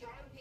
shine